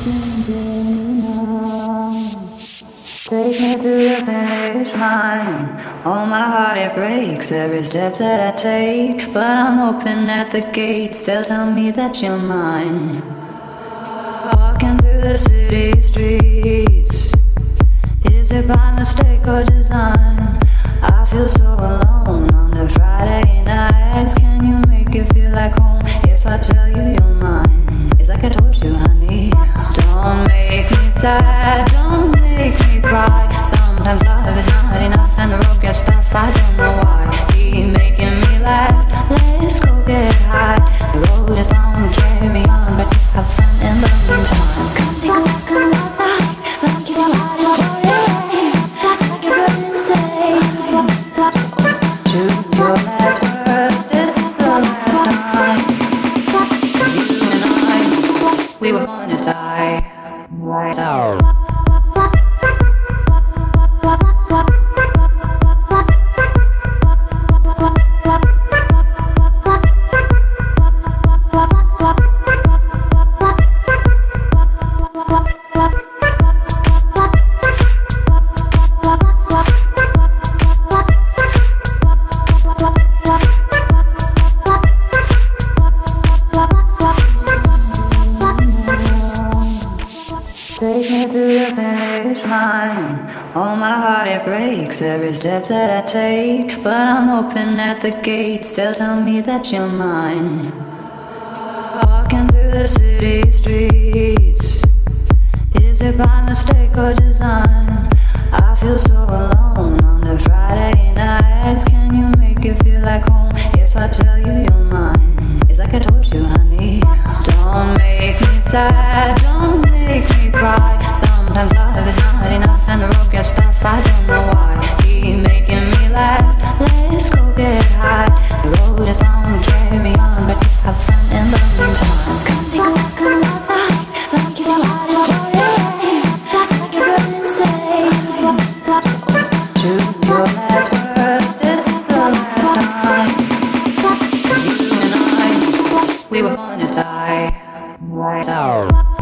Take me to the finish line. Oh, my heart it breaks every step that I take. But I'm open at the gates they'll tell me that you're mine. Walking through the city streets. Sad. Don't make me cry. Sometimes love is not enough and the road gets tough. I don't know why. Keep making me laugh. Let's go get high. The road is long, carry me on, but have fun in the meantime. Come a on the outside. Me kiss your body, boy. Like a bird insane. Your last words. This is the last time. you and I, we were born to die. So. Line. Oh, my heart it breaks every step that I take. But I'm hoping at the gates they'll tell me that you're mine. Walking through the city streets. Is it by mistake or design? Honey. Don't make me sad. Don't make me cry. Sometimes love is not enough and the road gets tough. I don't know why. Keep making me laugh. Let's go get high. The road is long, we were to die. So.